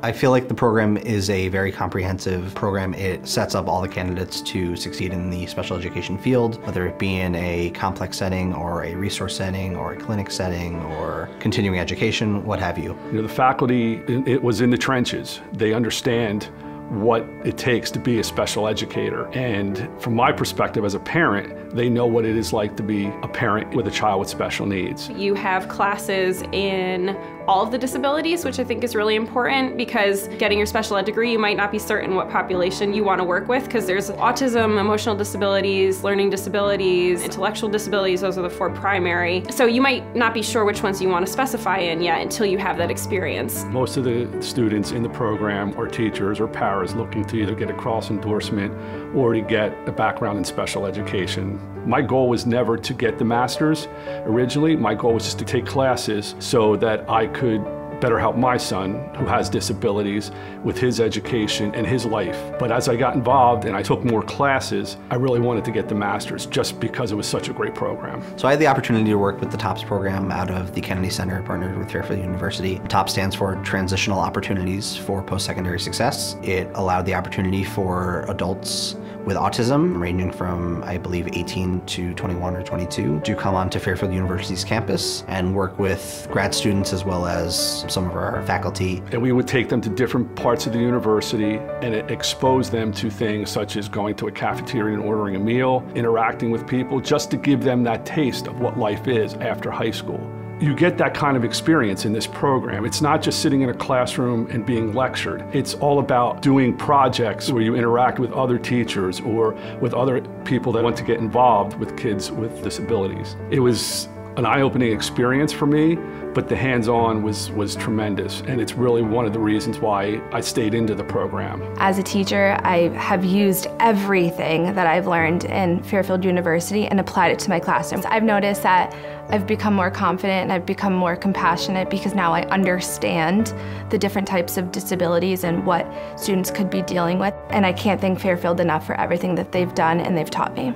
I feel like the program is a very comprehensive program. It sets up all the candidates to succeed in the special education field, whether it be in a complex setting or a resource setting or a clinic setting or continuing education, what have you. You know, the faculty, it was in the trenches. They understand what it takes to be a special educator. And from my perspective as a parent, they know what it is like to be a parent with a child with special needs. You have classes in all of the disabilities, which I think is really important because getting your special ed degree, you might not be certain what population you want to work with because there's autism, emotional disabilities, learning disabilities, intellectual disabilities, those are the four primary. So you might not be sure which ones you want to specify in yet until you have that experience. Most of the students in the program are teachers or paras looking to either get a cross endorsement or to get a background in special education. My goal was never to get the master's originally. My goal was just to take classes so that I could better help my son who has disabilities with his education and his life. But as I got involved and I took more classes, I really wanted to get the master's just because it was such a great program. So I had the opportunity to work with the TOPS program out of the Kennedy Center partnered with Fairfield University. TOPS stands for Transitional Opportunities for Post-Secondary Success. It allowed the opportunity for adults with autism, ranging from, I believe, 18 to 21 or 22, to come onto Fairfield University's campus and work with grad students as well as some of our faculty. And we would take them to different parts of the university and expose them to things such as going to a cafeteria and ordering a meal, interacting with people, just to give them that taste of what life is after high school. You get that kind of experience in this program. It's not just sitting in a classroom and being lectured. It's all about doing projects where you interact with other teachers or with other people that want to get involved with kids with disabilities. It was an eye-opening experience for me, but the hands-on was, was tremendous, and it's really one of the reasons why I stayed into the program. As a teacher, I have used everything that I've learned in Fairfield University and applied it to my classroom. I've noticed that I've become more confident and I've become more compassionate because now I understand the different types of disabilities and what students could be dealing with, and I can't thank Fairfield enough for everything that they've done and they've taught me.